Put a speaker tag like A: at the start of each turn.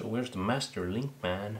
A: So where's the master link man?